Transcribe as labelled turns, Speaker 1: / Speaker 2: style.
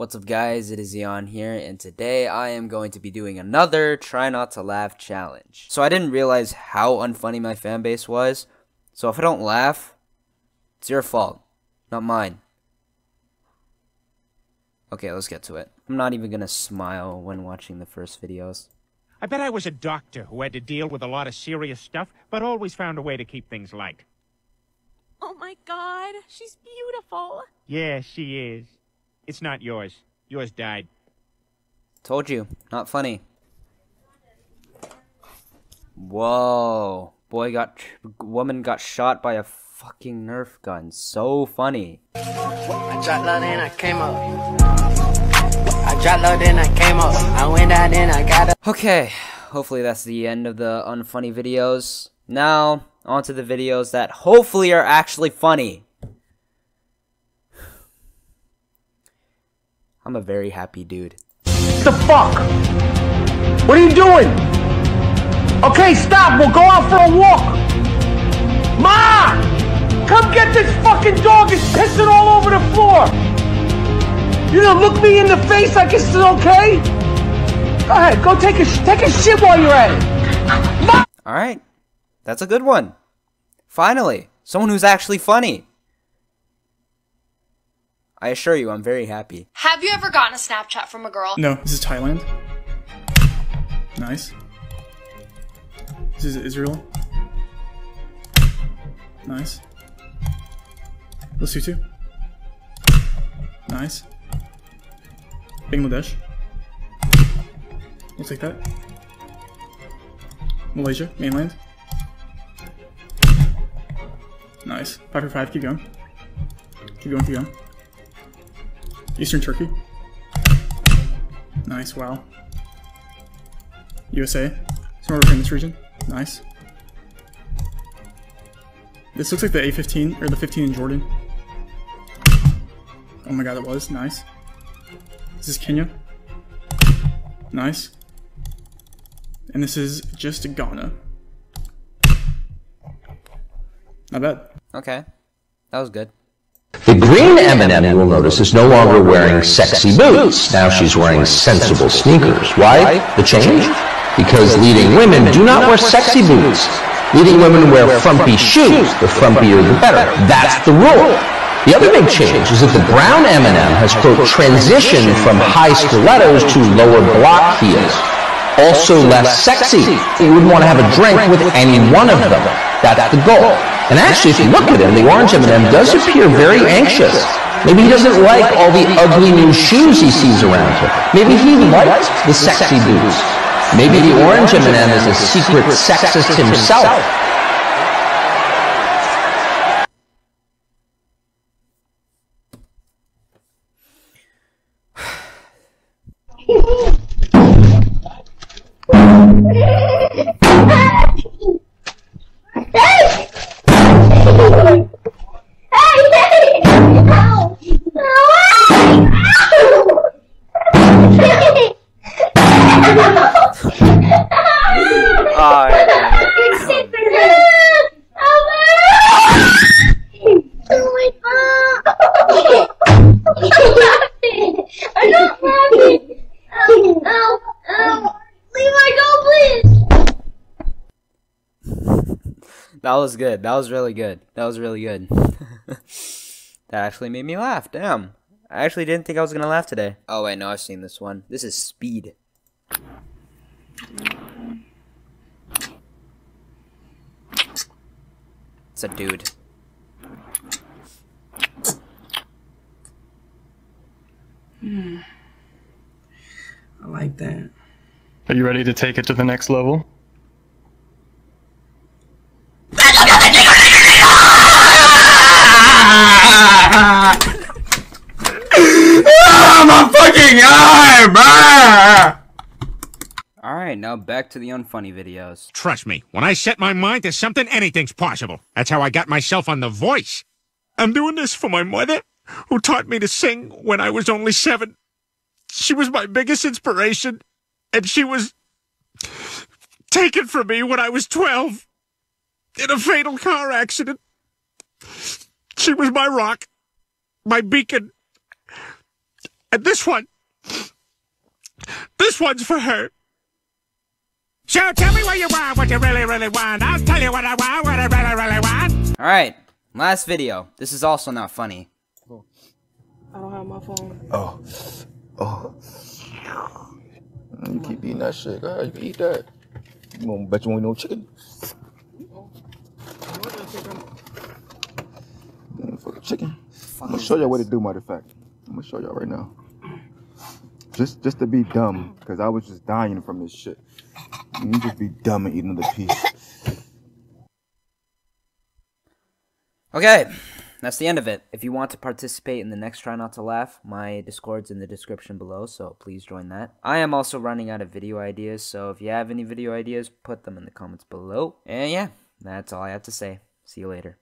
Speaker 1: What's up guys, it is Eon here, and today I am going to be doing another Try Not to Laugh challenge. So I didn't realize how unfunny my fan base was, so if I don't laugh, it's your fault, not mine. Okay, let's get to it. I'm not even gonna smile when watching the first videos.
Speaker 2: I bet I was a doctor who had to deal with a lot of serious stuff, but always found a way to keep things light.
Speaker 3: Oh my god, she's beautiful.
Speaker 2: Yeah, she is. It's not yours. Yours died.
Speaker 1: Told you, not funny. Whoa. Boy got, woman got shot by a fucking Nerf gun. So funny.
Speaker 4: I dropped low, then I came up. I dropped low, then I came up. I went out, then I got up.
Speaker 1: Okay, hopefully that's the end of the unfunny videos. Now, on to the videos that hopefully are actually funny. I'm a very happy dude.
Speaker 5: the fuck? What are you doing? Okay, stop. We'll go out for a walk. Ma! Come get this fucking dog. It's pissing all over the floor. You gonna look me in the face like it's okay? Go ahead. Go take a sh- take a shit while you're at it. Ma!
Speaker 1: All right, that's a good one. Finally, someone who's actually funny. I assure you, I'm very happy.
Speaker 6: Have you ever gotten a Snapchat from a girl?
Speaker 7: No, this is Thailand. Nice. This is Israel. Nice. Lesotho. Nice. Bangladesh. We'll take that. Malaysia, mainland. Nice. Five for five, keep going. Keep going, keep going. Eastern Turkey. Nice, wow. USA. Somewhere over in this region. Nice. This looks like the A15, or the 15 in Jordan. Oh my god, it was. Nice. This is Kenya. Nice. And this is just Ghana. Not bad.
Speaker 1: Okay, that was good.
Speaker 8: The green M&M, you will notice, is no longer wearing sexy boots. Now she's wearing sensible sneakers. Why the change? Because leading women do not wear sexy boots. Leading women wear frumpy shoes. The frumpier the better. That's the rule. The other big change is that the brown M&M has, quote, transitioned from high stilettos to lower block heels. Also less sexy. You wouldn't want to have a drink with any one of them. That's the goal. And actually, if you look at him, the orange M&M does appear very anxious. Maybe he doesn't like all the ugly new shoes he sees around him. Maybe he likes the sexy boots. Maybe the orange M&M is a secret sexist himself.
Speaker 1: That was good. That was really good. That was really good. that actually made me laugh. Damn. I actually didn't think I was gonna laugh today. Oh wait, no, I've seen this one. This is Speed. It's a dude. Hmm.
Speaker 4: I like that.
Speaker 9: Are you ready to take it to the next level?
Speaker 1: Alright, now back to the unfunny videos.
Speaker 2: Trust me, when I set my mind to something, anything's possible. That's how I got myself on The Voice. I'm doing this for my mother, who taught me to sing when I was only seven. She was my biggest inspiration, and she was taken from me when I was 12 in a fatal car accident. She was my rock, my beacon. And this one, this one's for her. So tell me what you want, what you really, really want. I'll tell you what I want, what I really, really want.
Speaker 1: Alright, last video. This is also not funny.
Speaker 10: I don't have my phone.
Speaker 11: Oh. Oh. You keep eating that shit. Go ahead, you can eat that. You gonna bet you won't eat no chicken? For the chicken. I'm gonna show y'all what to do, matter of fact. I'm gonna show y'all right now. Just just to be dumb, because I was just dying from this shit. You just be dumb and eat another piece.
Speaker 1: Okay, that's the end of it. If you want to participate in the next Try Not to Laugh, my Discord's in the description below, so please join that. I am also running out of video ideas, so if you have any video ideas, put them in the comments below. And yeah, that's all I have to say. See you later.